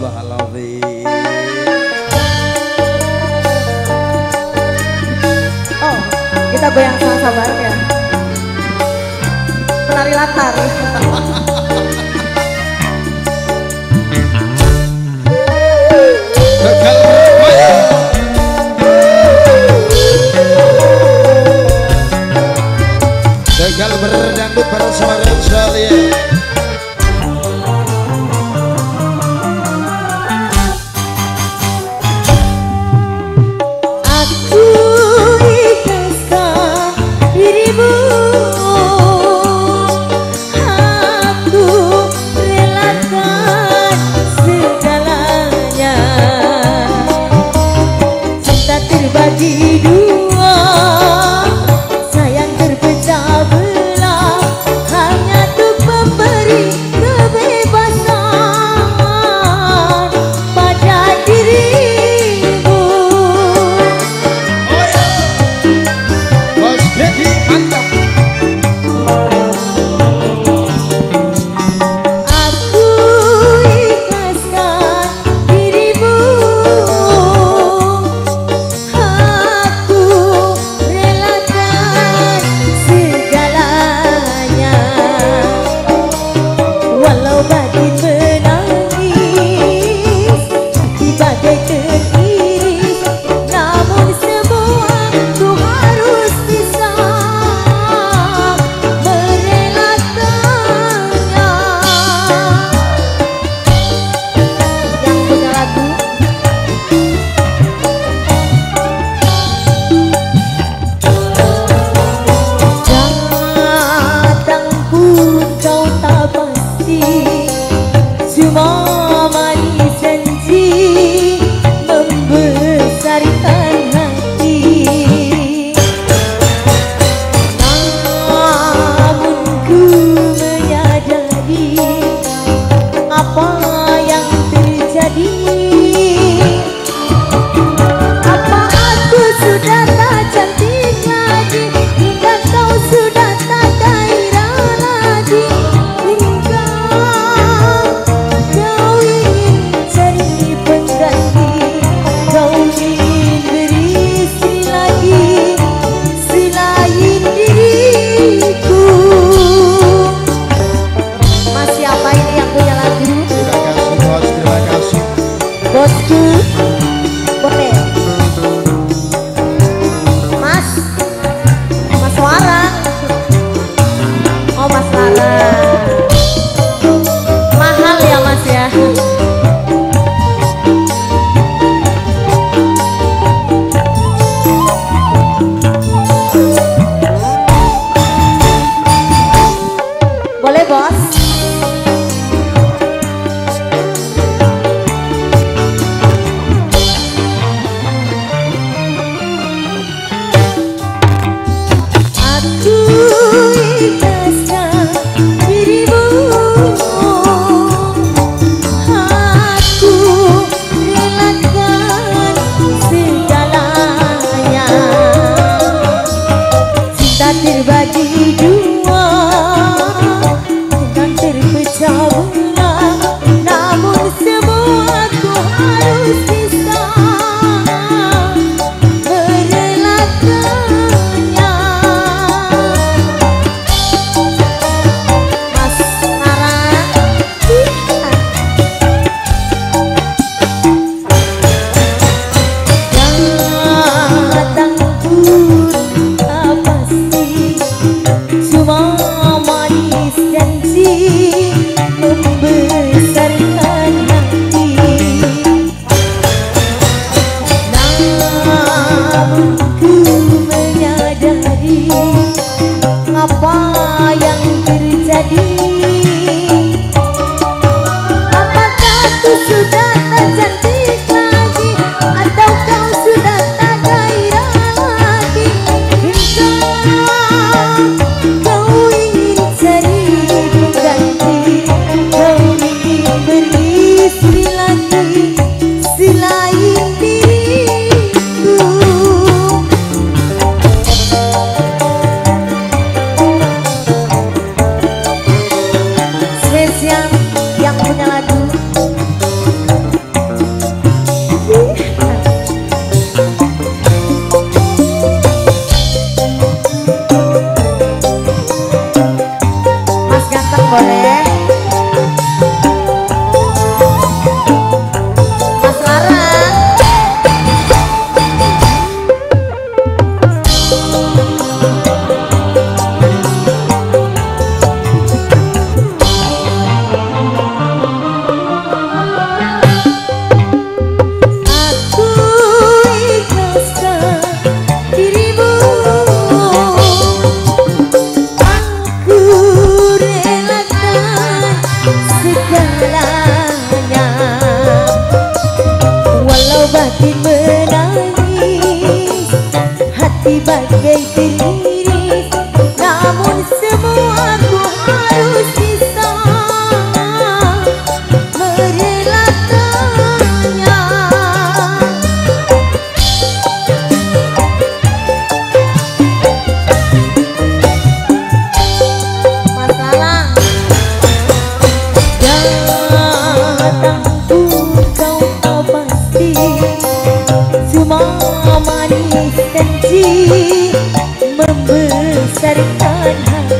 Astagfirullahaladzim Oh, kita goyang sama-sama ya? Penari latar. ti. menyadari apa yang terjadi. Apakah aku sudah happy birthday to. janji membesarkan hati.